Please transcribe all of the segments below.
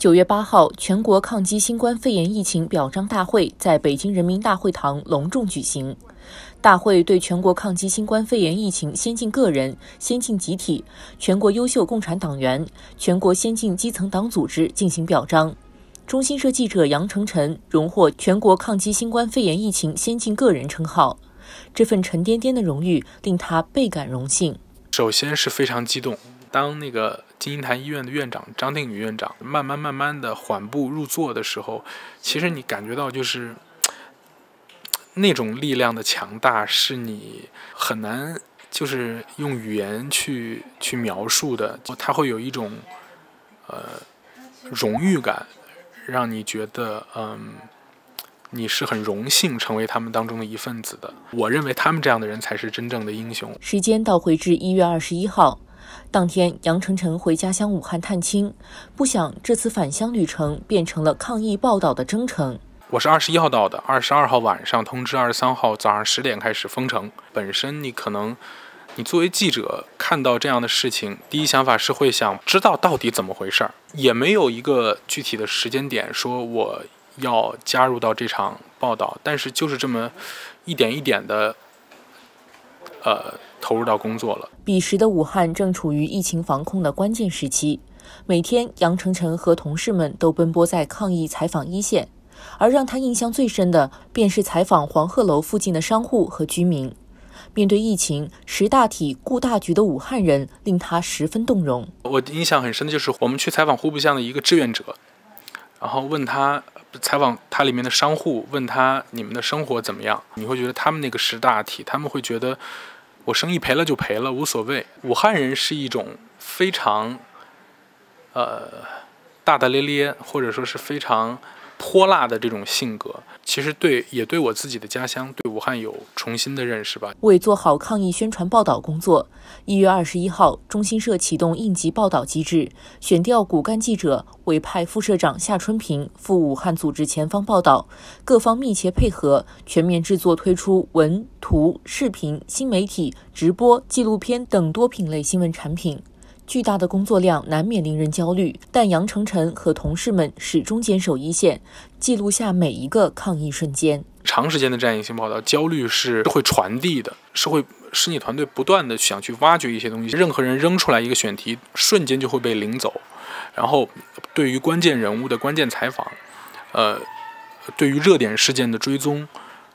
九月八号，全国抗击新冠肺炎疫情表彰大会在北京人民大会堂隆重举行。大会对全国抗击新冠肺炎疫情先进个人、先进集体、全国优秀共产党员、全国先进基层党组织进行表彰。中新社记者杨成晨荣获全国抗击新冠肺炎疫情先进个人称号，这份沉甸甸的荣誉令他倍感荣幸。首先是非常激动，当那个。金银潭医院的院长张定宇院长慢慢慢慢的缓步入座的时候，其实你感觉到就是 那种力量的强大，是你很难就是用语言去去描述的。他会有一种呃荣誉感，让你觉得嗯你是很荣幸成为他们当中的一份子的。我认为他们这样的人才是真正的英雄。时间倒回至一月二十一号。当天，杨晨晨回家乡武汉探亲，不想这次返乡旅程变成了抗疫报道的征程。我是二十一号到的，二十二号晚上通知二十三号早上十点开始封城。本身你可能，你作为记者看到这样的事情，第一想法是会想知道到底怎么回事儿，也没有一个具体的时间点说我要加入到这场报道，但是就是这么一点一点的，呃。投入到工作了。彼时的武汉正处于疫情防控的关键时期，每天杨晨晨和同事们都奔波在抗疫采访一线，而让他印象最深的便是采访黄鹤楼附近的商户和居民。面对疫情，识大体、顾大局的武汉人令他十分动容。我印象很深的就是我们去采访户部巷的一个志愿者，然后问他采访他里面的商户，问他你们的生活怎么样？你会觉得他们那个识大体，他们会觉得。我生意赔了就赔了，无所谓。武汉人是一种非常，呃，大大咧咧，或者说是非常。泼辣的这种性格，其实对也对我自己的家乡，对武汉有重新的认识吧。为做好抗疫宣传报道工作，一月二十一号，中新社启动应急报道机制，选调骨干记者，委派副社长夏春平赴武汉组织前方报道，各方密切配合，全面制作推出文、图、视频、新媒体、直播、纪录片等多品类新闻产品。巨大的工作量难免令人焦虑，但杨成晨和同事们始终坚守一线，记录下每一个抗疫瞬间。长时间的战役性报道，焦虑是会传递的，是会使你团队不断的想去挖掘一些东西。任何人扔出来一个选题，瞬间就会被领走。然后，对于关键人物的关键采访，呃，对于热点事件的追踪，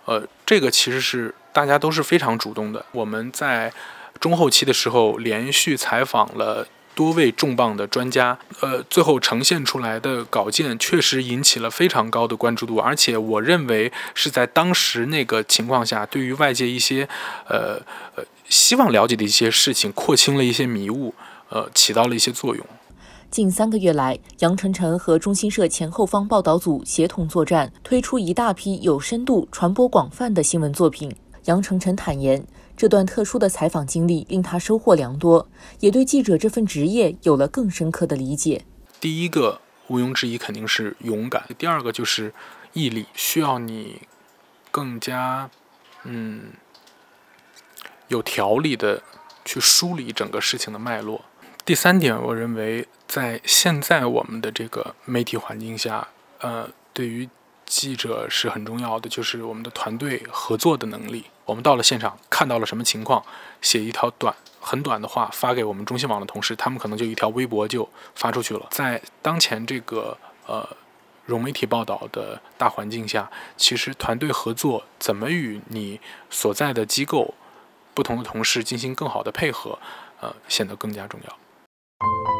呃，这个其实是大家都是非常主动的。我们在。中后期的时候，连续采访了多位重磅的专家，呃，最后呈现出来的稿件确实引起了非常高的关注度，而且我认为是在当时那个情况下，对于外界一些，呃呃，希望了解的一些事情，廓清了一些迷雾，呃，起到了一些作用。近三个月来，杨晨晨和中新社前后方报道组协同作战，推出一大批有深度、传播广泛的新闻作品。杨成晨坦言，这段特殊的采访经历令他收获良多，也对记者这份职业有了更深刻的理解。第一个毋庸置疑肯定是勇敢，第二个就是毅力，需要你更加嗯有条理的去梳理整个事情的脉络。第三点，我认为在现在我们的这个媒体环境下，呃，对于记者是很重要的，就是我们的团队合作的能力。我们到了现场，看到了什么情况，写一条短、很短的话发给我们中新网的同事，他们可能就一条微博就发出去了。在当前这个呃融媒体报道的大环境下，其实团队合作怎么与你所在的机构不同的同事进行更好的配合，呃，显得更加重要。